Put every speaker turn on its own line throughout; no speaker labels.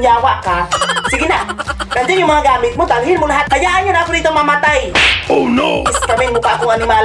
maawa ka. Sige na. Nandiyan yung mga gamit mo, dalhin mo lahat. Hayaan nyo na ako dito mamatay.
Oh no!
Iskamin mo pa akong animal.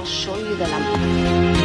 i'll show you the lamp